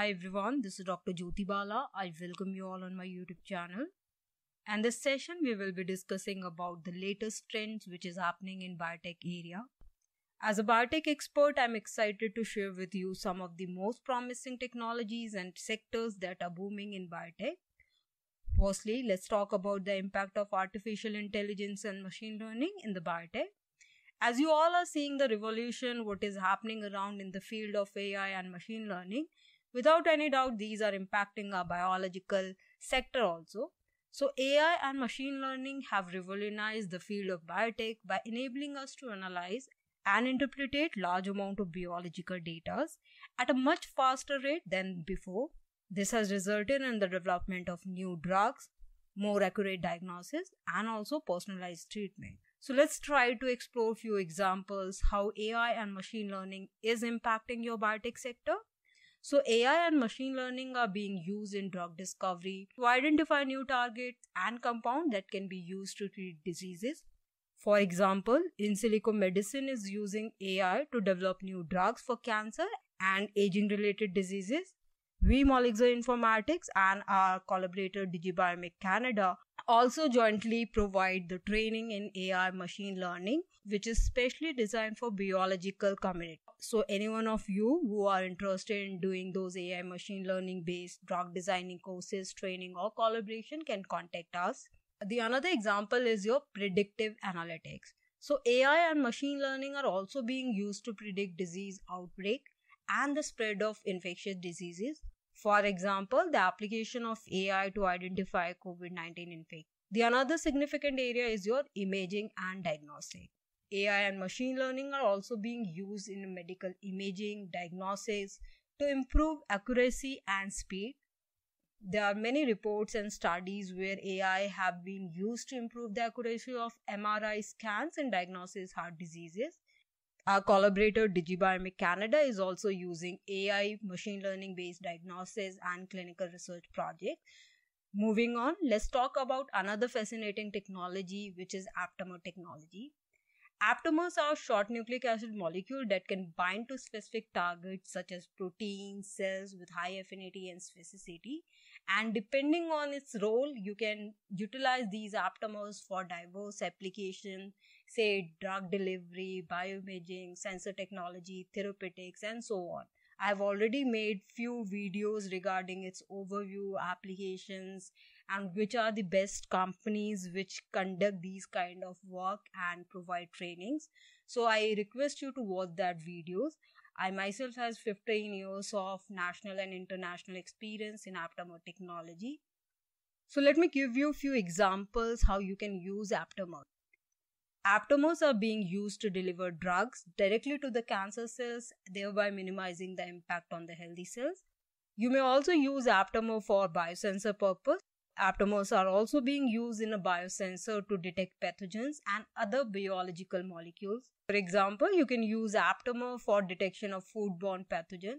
Hi everyone, this is Dr. Jyoti Bala. I welcome you all on my YouTube channel. And this session we will be discussing about the latest trends which is happening in biotech area. As a biotech expert, I'm excited to share with you some of the most promising technologies and sectors that are booming in biotech. Firstly, let's talk about the impact of artificial intelligence and machine learning in the biotech. As you all are seeing the revolution, what is happening around in the field of AI and machine learning, without any doubt, these are impacting our biological sector also. So, AI and machine learning have revolutionized the field of biotech by enabling us to analyze and interpret large amount of biological data at a much faster rate than before. This has resulted in the development of new drugs, more accurate diagnosis, and also personalized treatment. So let's try to explore few examples how AI and machine learning is impacting your biotech sector. So AI and machine learning are being used in drug discovery to identify new targets and compounds that can be used to treat diseases. For example, Insilico Medicine is using AI to develop new drugs for cancer and aging related diseases. We Molelixir Informatics and our collaborator DigiBiomic Canada also jointly provide the training in AI machine learning, which is specially designed for biological community. So anyone of you who are interested in doing those AI machine learning based drug designing courses, training or collaboration can contact us. The another example is your predictive analytics. So AI and machine learning are also being used to predict disease outbreak and the spread of infectious diseases for example, the application of AI to identify COVID 19 infection. The another significant area is your imaging and diagnostic. AI and machine learning are also being used in medical imaging, diagnosis to improve accuracy and speed. There are many reports and studies where AI have been used to improve the accuracy of MRI scans and diagnosis heart diseases. Our collaborator DigiBiomic Canada is also using AI machine learning based diagnosis and clinical research projects. Moving on, let's talk about another fascinating technology which is aptamer technology. Aptamers are short nucleic acid molecule that can bind to specific targets such as proteins, cells with high affinity and specificity. And depending on its role, you can utilize these aptamers for diverse applications, say drug delivery, bioimaging, sensor technology, therapeutics, and so on. I've already made few videos regarding its overview, applications, and which are the best companies which conduct these kind of work and provide trainings. So I request you to watch that videos. I myself has 15 years of national and international experience in aptamer technology. So let me give you a few examples how you can use aptamer. Aptamers are being used to deliver drugs directly to the cancer cells, thereby minimizing the impact on the healthy cells. You may also use aptamer for biosensor purpose. Aptamers are also being used in a biosensor to detect pathogens and other biological molecules. For example, you can use aptamer for detection of foodborne pathogen.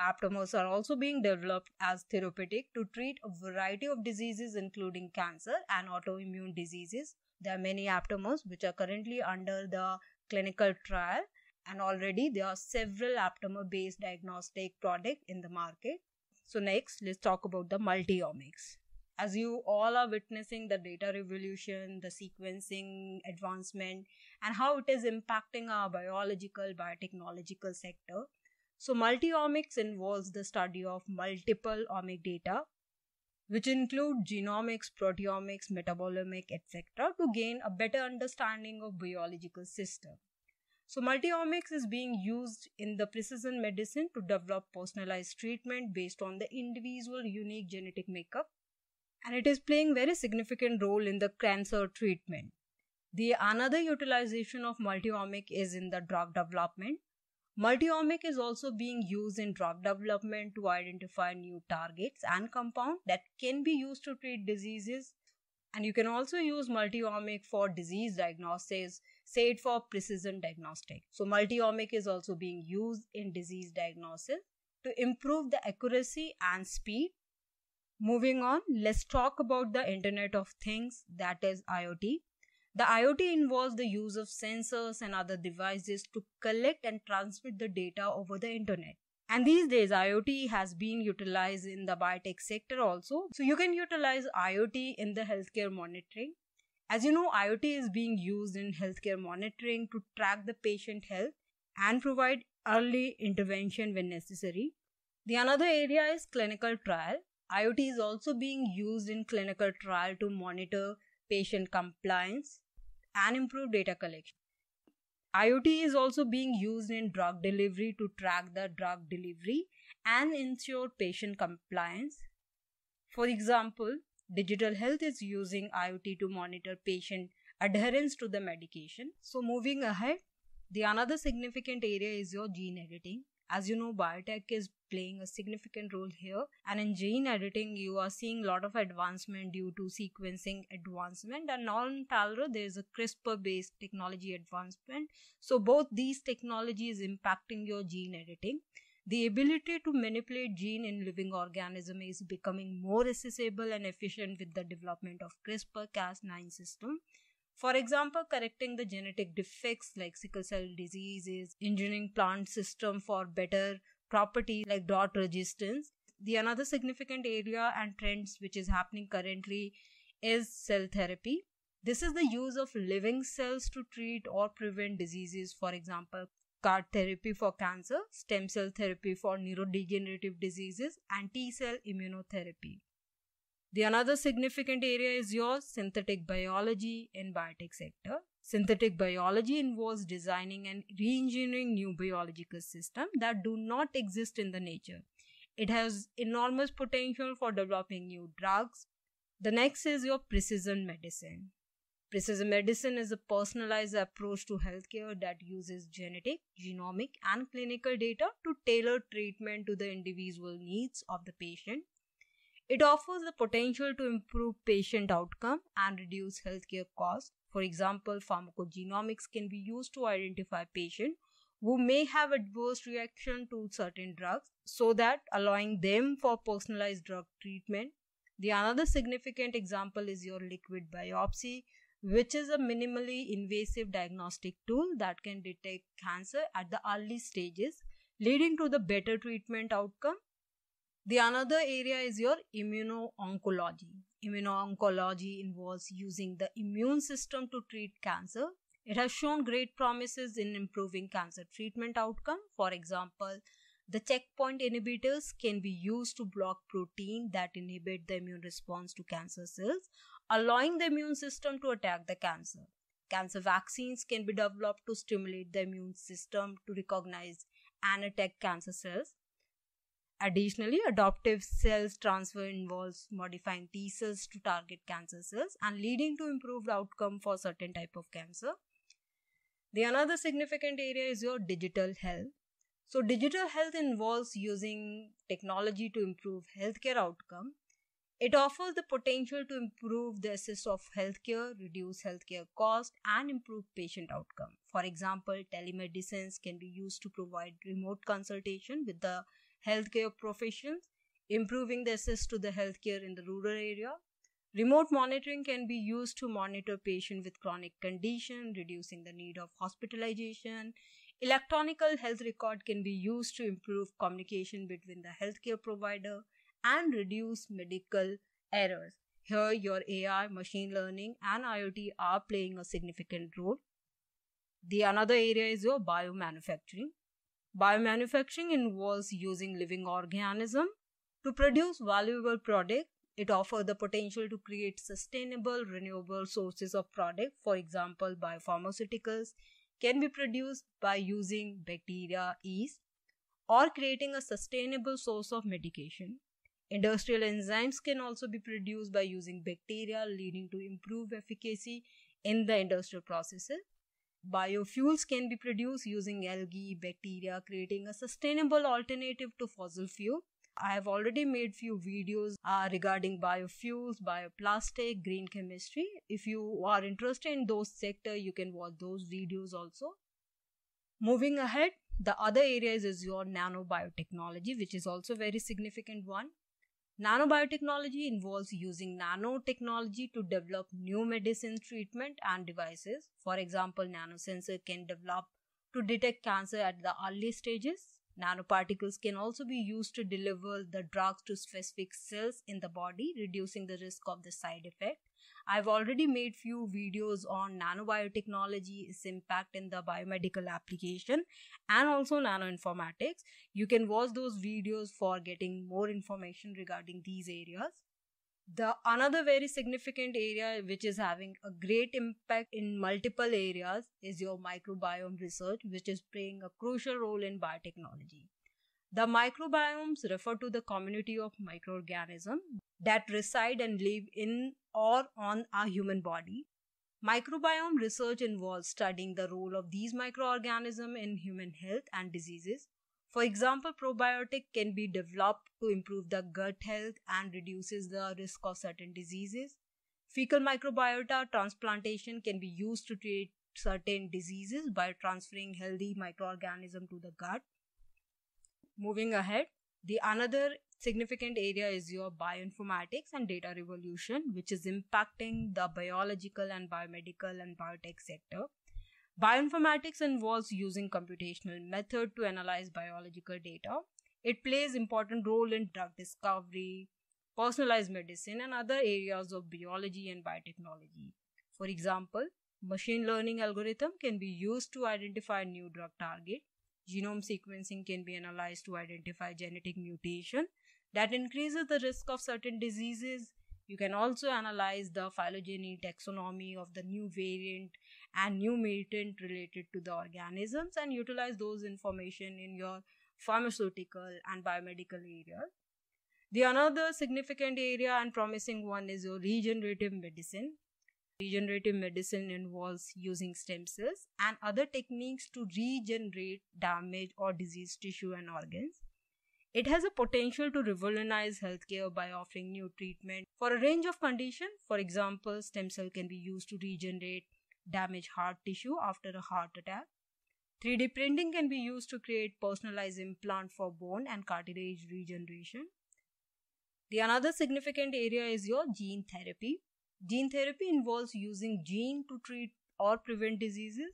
Aptamers are also being developed as therapeutic to treat a variety of diseases including cancer and autoimmune diseases. There are many aptamers which are currently under the clinical trial and already there are several aptamer based diagnostic products in the market. So next, let's talk about the multiomics. As you all are witnessing the data revolution, the sequencing advancement, and how it is impacting our biological, biotechnological sector. So multiomics involves the study of multiple omic data which include genomics, proteomics, metabolomics, etc., to gain a better understanding of biological system. So multiomics is being used in the precision medicine to develop personalized treatment based on the individual unique genetic makeup and it is playing very significant role in the cancer treatment. The another utilization of multiomic is in the drug development Multiomic is also being used in drug development to identify new targets and compounds that can be used to treat diseases. And you can also use multiomic for disease diagnosis, say it for precision diagnostic. So multiomic is also being used in disease diagnosis to improve the accuracy and speed. Moving on, let's talk about the Internet of Things, that is IoT. The IoT involves the use of sensors and other devices to collect and transmit the data over the internet. And these days, IoT has been utilized in the biotech sector also. So you can utilize IoT in the healthcare monitoring. As you know, IoT is being used in healthcare monitoring to track the patient health and provide early intervention when necessary. The another area is clinical trial. IoT is also being used in clinical trial to monitor patient compliance and improve data collection. IoT is also being used in drug delivery to track the drug delivery and ensure patient compliance. For example, digital health is using IoT to monitor patient adherence to the medication. So moving ahead, the another significant area is your gene editing. As you know, biotech is playing a significant role here. And in gene editing, you are seeing a lot of advancement due to sequencing advancement. And on parallel, there is a CRISPR based technology advancement. So both these technologies impacting your gene editing. The ability to manipulate gene in living organism is becoming more accessible and efficient with the development of CRISPR-Cas9 system. For example, correcting the genetic defects like sickle cell diseases, engineering plant system for better properties like drought resistance. The another significant area and trends which is happening currently is cell therapy. This is the use of living cells to treat or prevent diseases, for example, CAR therapy for cancer, stem cell therapy for neurodegenerative diseases, and T cell immunotherapy. The another significant area is your synthetic biology in biotech sector. Synthetic biology involves designing and re-engineering new biological systems that do not exist in the nature. It has enormous potential for developing new drugs. The next is your precision medicine. Precision medicine is a personalized approach to healthcare that uses genetic, genomic, and clinical data to tailor treatment to the individual needs of the patient it offers the potential to improve patient outcome and reduce healthcare costs. For example, pharmacogenomics can be used to identify patients who may have adverse reaction to certain drugs so that allowing them for personalized drug treatment. The another significant example is your liquid biopsy, which is a minimally invasive diagnostic tool that can detect cancer at the early stages, leading to the better treatment outcome the another area is your immuno-oncology. Immuno-oncology involves using the immune system to treat cancer. It has shown great promises in improving cancer treatment outcome. For example, the checkpoint inhibitors can be used to block protein that inhibit the immune response to cancer cells, allowing the immune system to attack the cancer. Cancer vaccines can be developed to stimulate the immune system to recognize and attack cancer cells. Additionally, adoptive cells transfer involves modifying T cells to target cancer cells and leading to improved outcome for certain type of cancer. The another significant area is your digital health. So digital health involves using technology to improve healthcare outcome. It offers the potential to improve the access of healthcare, reduce healthcare cost, and improve patient outcome. For example, telemedicines can be used to provide remote consultation with the healthcare professions, improving the access to the healthcare in the rural area. Remote monitoring can be used to monitor patients with chronic condition, reducing the need of hospitalization. Electronic health record can be used to improve communication between the healthcare provider and reduce medical errors. Here, your AI, machine learning, and IoT are playing a significant role. The another area is your biomanufacturing. Biomanufacturing involves using living organism to produce valuable product. It offers the potential to create sustainable, renewable sources of product. For example, biopharmaceuticals can be produced by using bacteria, yeast, or creating a sustainable source of medication. Industrial enzymes can also be produced by using bacteria, leading to improved efficacy in the industrial processes. Biofuels can be produced using algae, bacteria, creating a sustainable alternative to fossil fuel. I have already made few videos uh, regarding biofuels, bioplastic, green chemistry. If you are interested in those sector, you can watch those videos also. Moving ahead, the other areas is your nanobiotechnology, which is also very significant one. Nanobiotechnology involves using nanotechnology to develop new medicine treatment and devices. For example, nanosensor can develop to detect cancer at the early stages. Nanoparticles can also be used to deliver the drugs to specific cells in the body, reducing the risk of the side effect. I've already made few videos on nanobiotechnology, its impact in the biomedical application, and also nanoinformatics. You can watch those videos for getting more information regarding these areas. The another very significant area which is having a great impact in multiple areas is your microbiome research, which is playing a crucial role in biotechnology. The microbiomes refer to the community of microorganisms that reside and live in or on a human body. Microbiome research involves studying the role of these microorganisms in human health and diseases. For example, probiotic can be developed to improve the gut health and reduces the risk of certain diseases. Fecal microbiota transplantation can be used to treat certain diseases by transferring healthy microorganism to the gut. Moving ahead, the another significant area is your bioinformatics and data revolution, which is impacting the biological and biomedical and biotech sector. Bioinformatics involves using computational method to analyze biological data. It plays important role in drug discovery, personalized medicine and other areas of biology and biotechnology. For example, machine learning algorithm can be used to identify new drug target. Genome sequencing can be analyzed to identify genetic mutation that increases the risk of certain diseases. You can also analyze the phylogeny taxonomy of the new variant and new mutant related to the organisms and utilize those information in your pharmaceutical and biomedical areas. The another significant area and promising one is your regenerative medicine. Regenerative medicine involves using stem cells and other techniques to regenerate damaged or diseased tissue and organs. It has a potential to revolutionize healthcare by offering new treatment for a range of conditions. For example, stem cell can be used to regenerate damaged heart tissue after a heart attack. 3D printing can be used to create personalized implant for bone and cartilage regeneration. The another significant area is your gene therapy. Gene therapy involves using gene to treat or prevent diseases.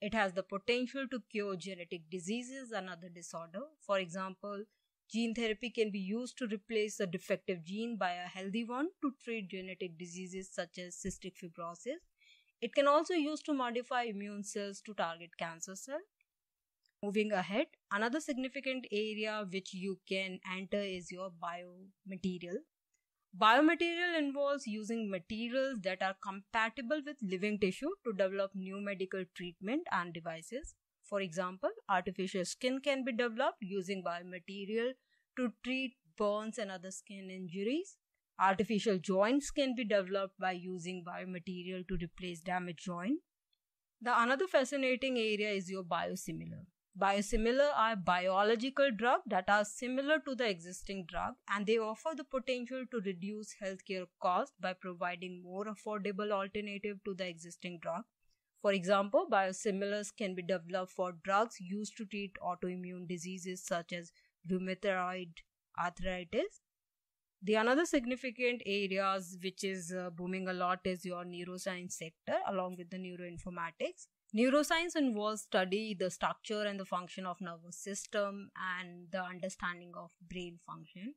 It has the potential to cure genetic diseases and other disorder. For example, gene therapy can be used to replace a defective gene by a healthy one to treat genetic diseases such as cystic fibrosis. It can also be used to modify immune cells to target cancer cells. Moving ahead, another significant area which you can enter is your biomaterial. Biomaterial involves using materials that are compatible with living tissue to develop new medical treatment and devices. For example, artificial skin can be developed using biomaterial to treat burns and other skin injuries. Artificial joints can be developed by using biomaterial to replace damaged joint. The another fascinating area is your biosimilar. Biosimilar are biological drugs that are similar to the existing drug and they offer the potential to reduce healthcare costs by providing more affordable alternative to the existing drug. For example, biosimilars can be developed for drugs used to treat autoimmune diseases such as rheumatoid arthritis. The another significant areas which is uh, booming a lot is your neuroscience sector along with the neuroinformatics. Neuroscience involves study the structure and the function of nervous system and the understanding of brain function.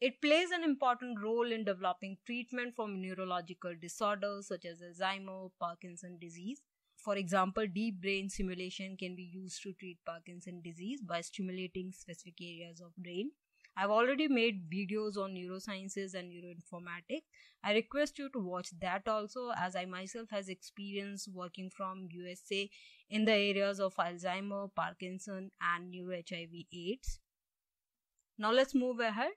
It plays an important role in developing treatment for neurological disorders such as Alzheimer, Parkinson disease. For example, deep brain stimulation can be used to treat Parkinson disease by stimulating specific areas of brain. I've already made videos on neurosciences and neuroinformatics. I request you to watch that also as I myself has experience working from USA in the areas of Alzheimer, Parkinson and neuro HIV AIDS. Now let's move ahead.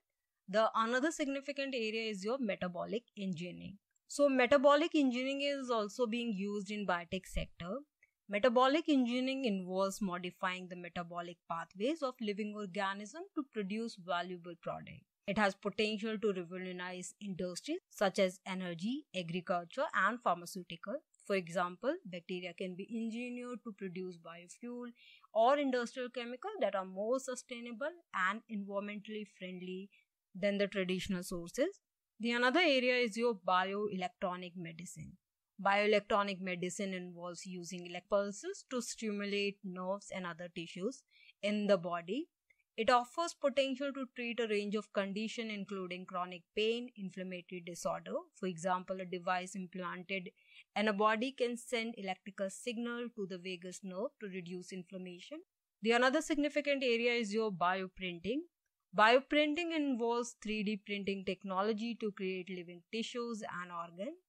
The another significant area is your metabolic engineering. So metabolic engineering is also being used in biotech sector. Metabolic engineering involves modifying the metabolic pathways of living organisms to produce valuable products. It has potential to revolutionize industries such as energy, agriculture, and pharmaceutical. For example, bacteria can be engineered to produce biofuel or industrial chemicals that are more sustainable and environmentally friendly than the traditional sources. The another area is your bioelectronic medicine. Bioelectronic medicine involves using pulses to stimulate nerves and other tissues in the body. It offers potential to treat a range of conditions including chronic pain, inflammatory disorder. For example, a device implanted in a body can send electrical signal to the vagus nerve to reduce inflammation. The another significant area is your bioprinting. Bioprinting involves 3D printing technology to create living tissues and organs.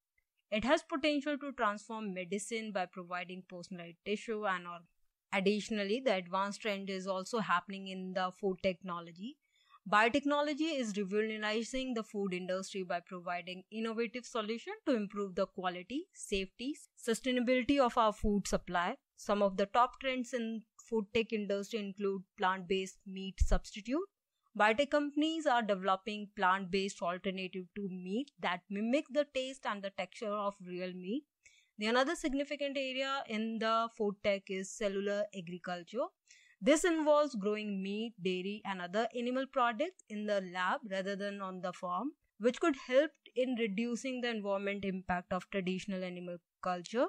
It has potential to transform medicine by providing personalized tissue and organs. Additionally, the advanced trend is also happening in the food technology. Biotechnology is revolutionizing the food industry by providing innovative solutions to improve the quality, safety, sustainability of our food supply. Some of the top trends in food tech industry include plant-based meat substitute. Biotech companies are developing plant-based alternative to meat that mimic the taste and the texture of real meat. The another significant area in the food tech is cellular agriculture. This involves growing meat, dairy, and other animal products in the lab rather than on the farm, which could help in reducing the environment impact of traditional animal culture.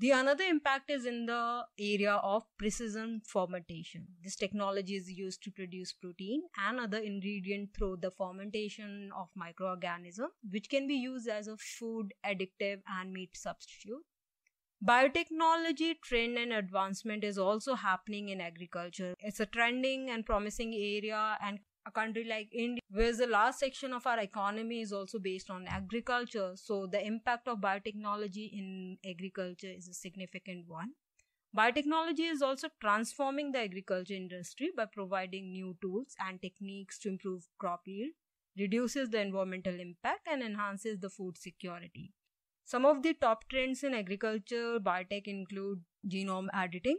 The another impact is in the area of precision fermentation. This technology is used to produce protein and other ingredient through the fermentation of microorganisms, which can be used as a food additive and meat substitute. Biotechnology trend and advancement is also happening in agriculture. It's a trending and promising area and a country like India, where the last section of our economy is also based on agriculture. So the impact of biotechnology in agriculture is a significant one. Biotechnology is also transforming the agriculture industry by providing new tools and techniques to improve crop yield, reduces the environmental impact, and enhances the food security. Some of the top trends in agriculture biotech include genome editing.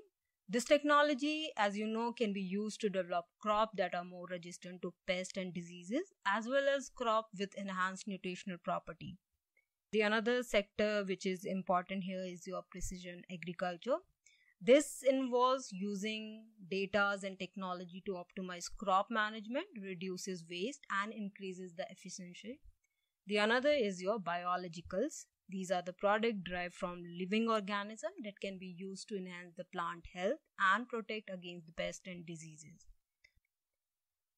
This technology, as you know, can be used to develop crops that are more resistant to pests and diseases, as well as crop with enhanced nutritional property. The another sector which is important here is your precision agriculture. This involves using data and technology to optimize crop management, reduces waste, and increases the efficiency. The another is your biologicals. These are the products derived from living organisms that can be used to enhance the plant health and protect against the pests and diseases.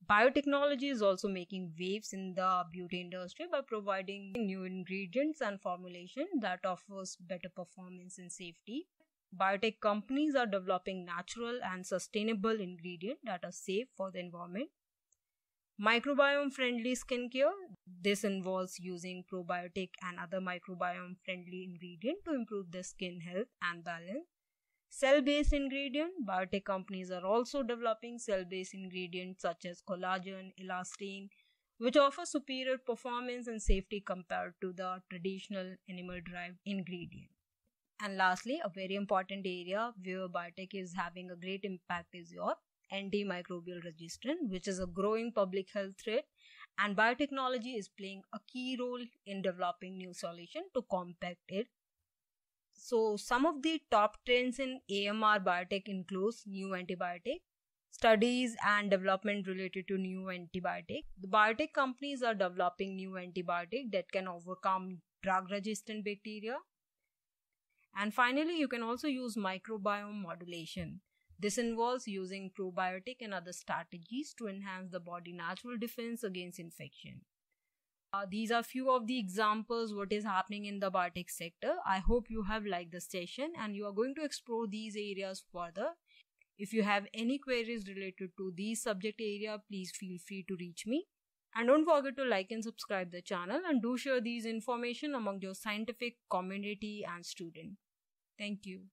Biotechnology is also making waves in the beauty industry by providing new ingredients and formulation that offers better performance and safety. Biotech companies are developing natural and sustainable ingredients that are safe for the environment Microbiome friendly skincare. This involves using probiotic and other microbiome friendly ingredient to improve the skin health and balance. Cell based ingredient. Biotech companies are also developing cell based ingredients such as collagen, elastin, which offer superior performance and safety compared to the traditional animal derived ingredient. And lastly, a very important area where biotech is having a great impact is your antimicrobial resistance, which is a growing public health threat. And biotechnology is playing a key role in developing new solutions to combat it. So, some of the top trends in AMR biotech includes new antibiotic, studies and development related to new antibiotic. The biotech companies are developing new antibiotic that can overcome drug resistant bacteria. And finally, you can also use microbiome modulation. This involves using probiotic and other strategies to enhance the body natural defense against infection. Uh, these are few of the examples what is happening in the biotech sector. I hope you have liked the session and you are going to explore these areas further. If you have any queries related to these subject area, please feel free to reach me. And don't forget to like and subscribe the channel and do share these information among your scientific community and student. Thank you.